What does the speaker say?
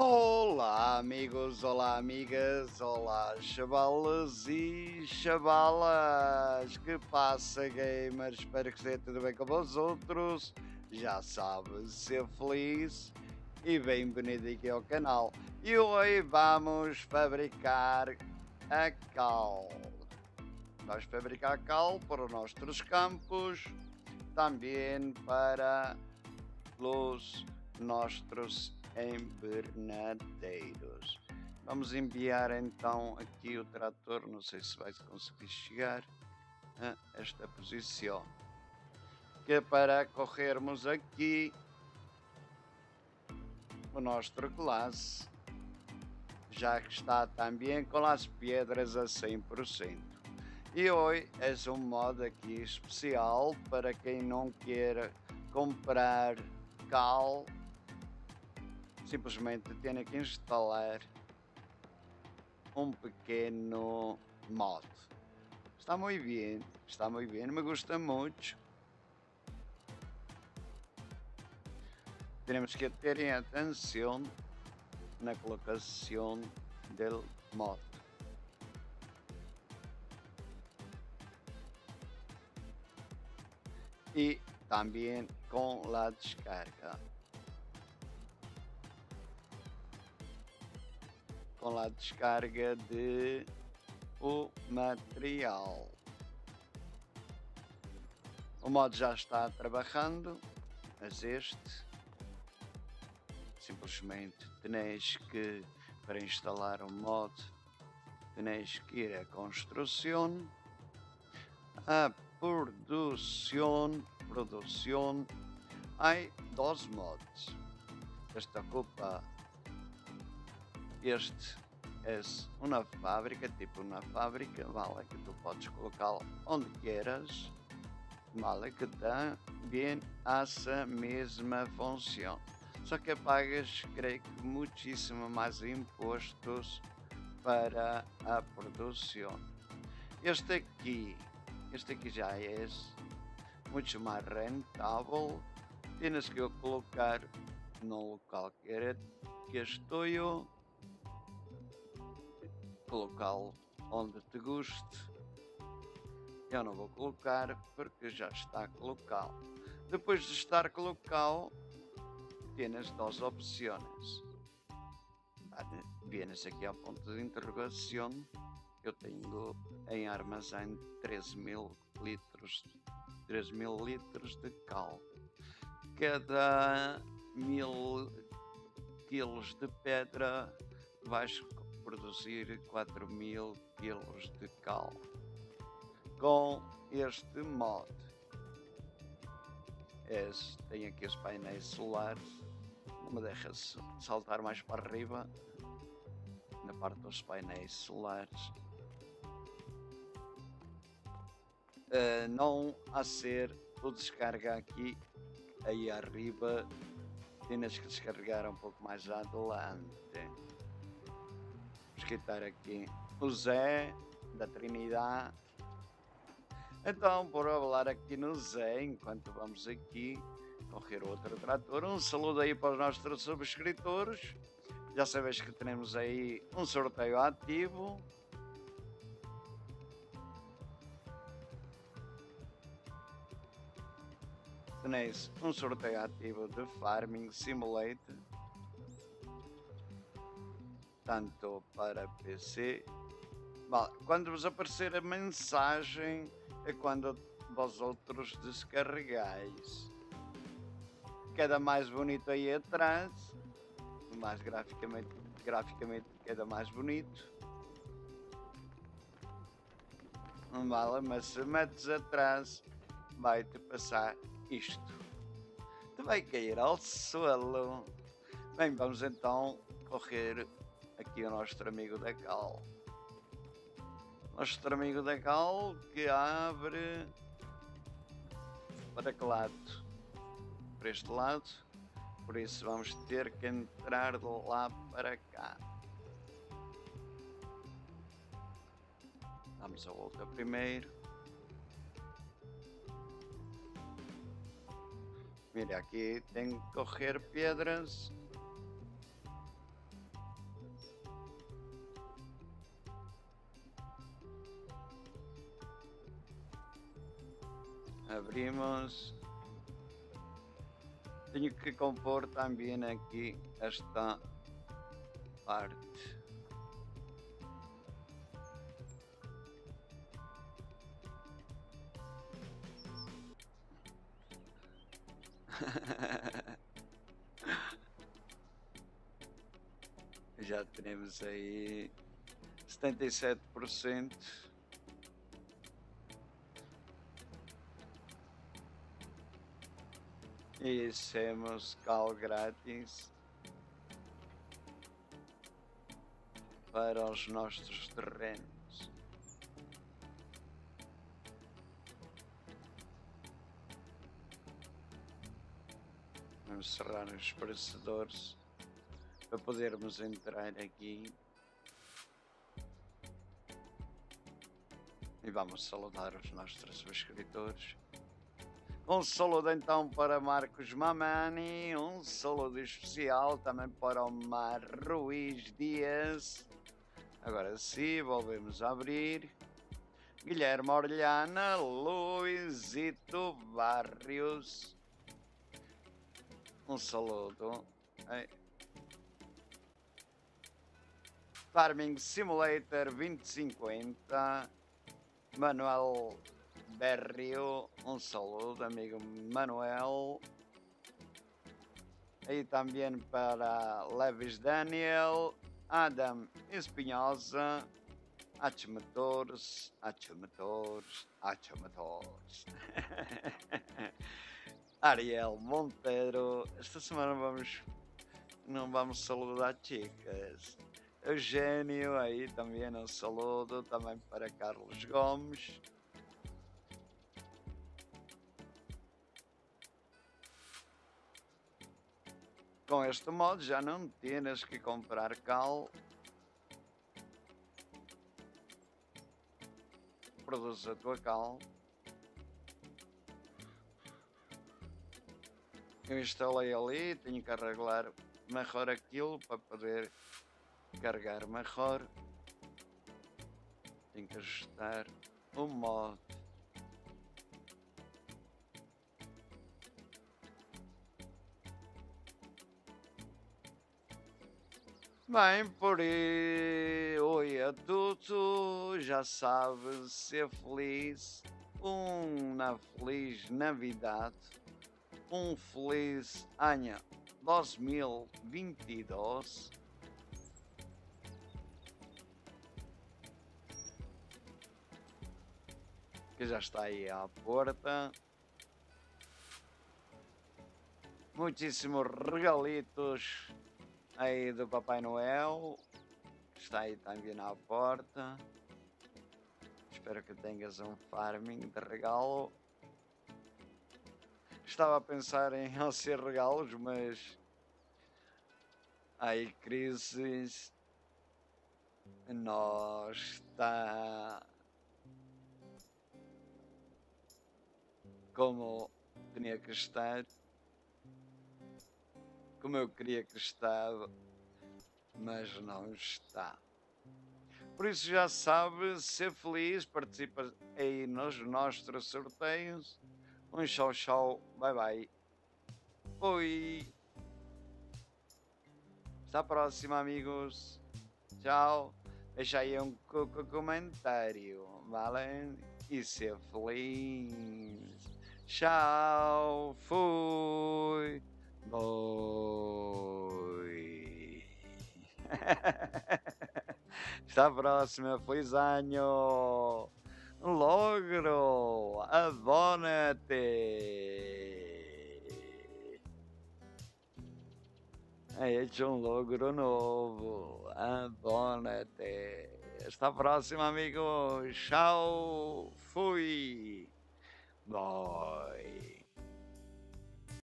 Olá amigos, olá amigas, olá chavalas e chavalas, que passa gamers, espero que esteja tudo bem com vocês, já sabe, ser feliz e bem-vindo aqui ao canal. E hoje vamos fabricar a cal, vamos fabricar cal para os nossos campos, também para os nossos invernadeiros. Vamos enviar então aqui o trator, não sei se vai conseguir chegar a esta posição. Que é para corrermos aqui o nosso classe, já que está também com as pedras a 100%. E hoje é um modo aqui especial para quem não quer comprar cal simplesmente tem que instalar um pequeno mod. Está muito bem, está muito bem, me gusta muito. Temos que ter atenção na colocação do mod. E também com a descarga. A descarga de o material. O modo já está trabalhando, mas este simplesmente tenéis que para instalar o mod tenéis que ir à construção, a produção, produção, há dois mods. Este ocupa este é uma fábrica, tipo uma fábrica, vale que tu podes colocá-lo onde queiras, vale que também essa mesma função. Só que pagas, creio que, muitíssimo mais impostos para a produção. Este aqui, este aqui já é muito mais rentável. Tens que eu colocar no local que era que estou eu colocá-lo onde te guste. Eu não vou colocar porque já está colocado. Depois de estar colocado, tienes duas opções. Vienes aqui ao ponto de interrogação. Eu tenho em armazém 13 mil litros, 3 mil litros de cal. Cada mil quilos de pedra vais produzir 4000 kg de cal. Com este mod, este, tem aqui os painéis solares, não me deixa saltar mais para arriba, na parte dos painéis solares. Uh, não a ser o descarga aqui aí arriba tens que descarregar um pouco mais adelante escritar aqui o Zé da Trinidade. Então, por falar aqui no Zé, enquanto vamos aqui correr outro trator, um saludo aí para os nossos subscritores. Já sabes que temos aí um sorteio ativo. Tenéis um sorteio ativo de Farming Simulator tanto para PC. Bom, quando vos aparecer a mensagem é quando vós outros descarregais. Queda mais bonito aí atrás, mais graficamente, graficamente queda mais bonito. Não vale, mas se metes atrás vai-te passar isto. Te vai cair ao solo. Bem, vamos então correr aqui o nosso amigo da Cal. Nosso amigo da Cal que abre para que lado? Para este lado. Por isso vamos ter que entrar de lá para cá. Damos a volta primeiro. Mira, aqui tem que correr pedras Abrimos. Tenho que compor também aqui esta parte. Já temos aí 77%. E temos cal grátis para os nossos terrenos. Vamos cerrar os parecedores para podermos entrar aqui. E vamos saudar os nossos subscritores. Um saludo então para Marcos Mamani, um saludo especial também para o Mar Ruiz Dias. Agora sim, volvemos a abrir. Guilherme Orellana, Luizito Barrios, um saludo. Farming Simulator 2050. Manuel Berrio, um saludo, amigo Manuel. Aí também para Levis Daniel, Adam Espinhosa, H Motores, H Motores, H Motores. Ariel Monteiro. Esta semana vamos não vamos saludar chicas. Eugênio aí também um saludo também para Carlos Gomes. Com este modo já não tens que comprar cal. Produz a tua cal. Eu instalei ali, tenho que arreglar melhor aquilo para poder carregar melhor. Tenho que ajustar o modo. Bem, por aí, oi a todos, já sabes, ser feliz, uma feliz Navidade. Um feliz ano 2022. Que já está aí à porta. Muitíssimos regalitos aí do Papai Noel. Está aí também à porta. Espero que tenhas um farming de regalo. Estava a pensar em ser regalos, mas aí crises. Nós está como tinha que estar, como eu queria que estava, mas não está. Por isso já sabe, ser feliz, participa aí nos nossos sorteios um tchau, tchau. Bye, bye. Oi. Até a próxima, amigos. Tchau. Deixa aí um comentário, vale? E ser feliz. Tchau. Fui. Oi. A próxima. Feliz ano. Logro, abona-te. Hecho um logro novo, abona-te. A próxima, amigos. Tchau, fui. Bye.